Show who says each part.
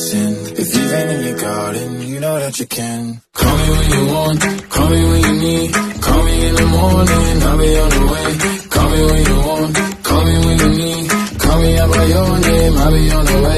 Speaker 1: If you've been in your garden, you know that you can. Call me when you want, call me when you need. Call me in the morning, I'll be on the way. Call me when you want, call me when you need. Call me out by your name, I'll be on the way.